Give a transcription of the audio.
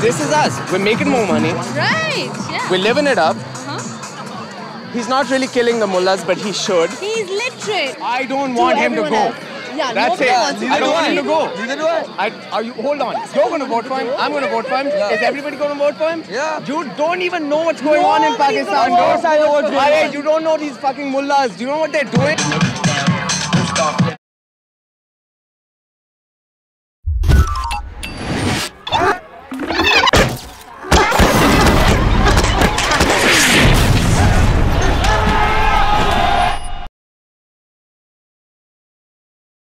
This is us. We're making more money. Right, yeah. We're living it up. Huh? He's not really killing the mullahs, but he should. He's literate. I don't want him to go. else. Yeah, That's no it. Neither I don't want him to go. Neither do I. I, are you? Hold on. You're going to vote for him. I'm going to vote for him. Yeah. Is everybody going to vote for him? Yeah. You don't even know what's going on in Pakistan. gonna I know what's going on. You don't know these fucking mullahs. Do you know what they're doing?